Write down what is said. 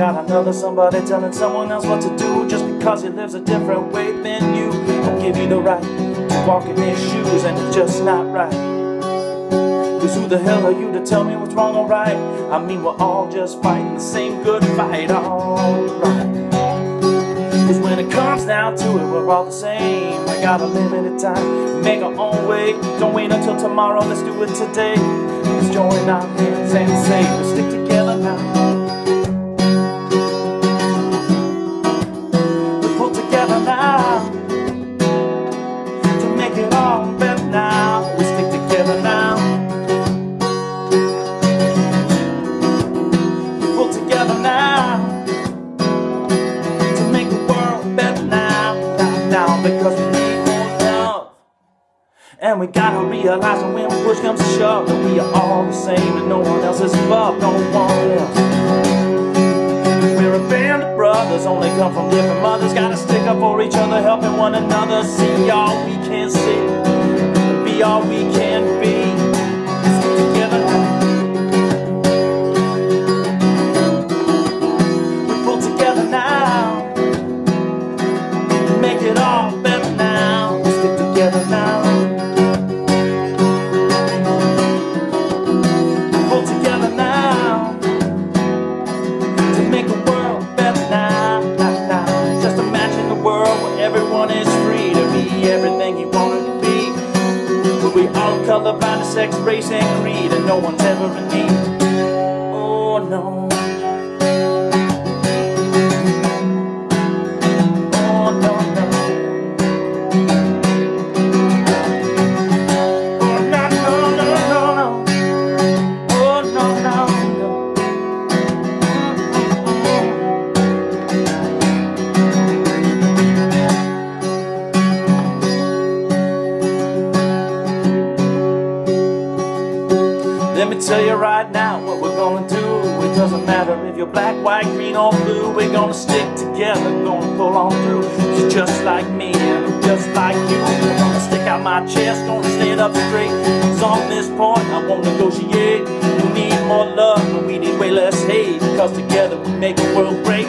got another somebody telling someone else what to do just because he lives a different way than you. Don't give you the right to walk in his shoes, and it's just not right. Cause who the hell are you to tell me what's wrong or right? I mean, we're all just fighting the same good fight, alright. Cause when it comes down to it, we're all the same. We got a limited time, make our own way. Don't wait until tomorrow, let's do it today. Let's join our hands and say, we stick together And we gotta realize that when push comes to shove, that we are all the same and no one else is above no one else. We're a band of brothers, only come from different mothers. Gotta stick up for each other, helping one another. See all we can see, be all we can be. Sex, race, and creed, and no one's ever in need. Oh no. Tell you right now what we're gonna do. It doesn't matter if you're black, white, green, or blue. We're gonna stick together, gonna pull on through. You're just like me, and I'm just like you. I'm gonna stick out my chest, gonna stand up straight. Cause on this point, I won't negotiate. We need more love, but we need way less hate. Because together we make a world great.